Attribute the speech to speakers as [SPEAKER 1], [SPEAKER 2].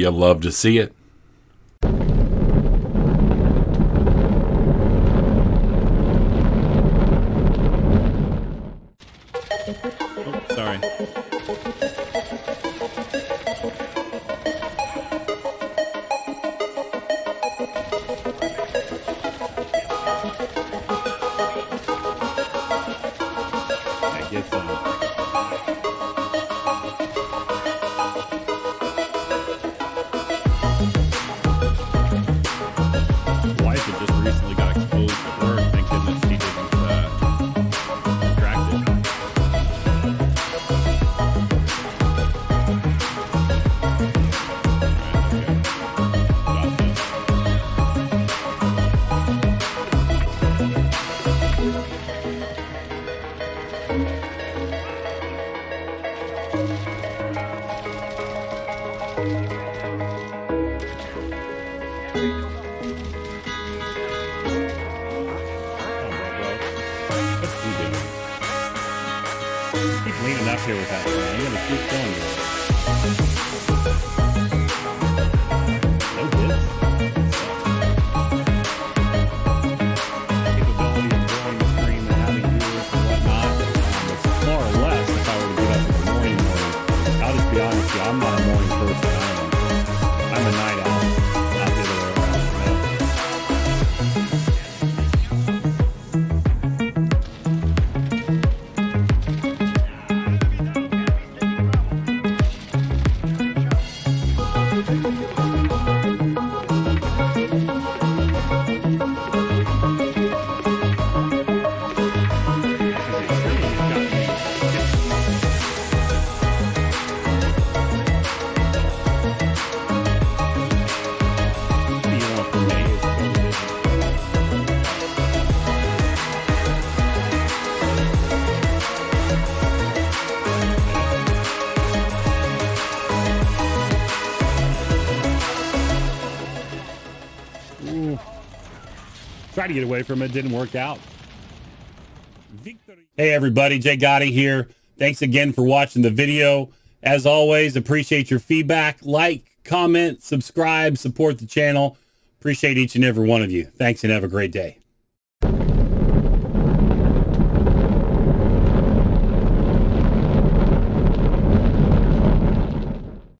[SPEAKER 1] You love to see it.
[SPEAKER 2] Oh, sorry. Leaning up here with that thing. You gotta keep going. Tried to get away from it, didn't work out. Victory. Hey everybody, Jay Gotti here. Thanks again for watching the video. As always, appreciate your feedback. Like, comment, subscribe, support the channel. Appreciate each and every one of you. Thanks and have a great day.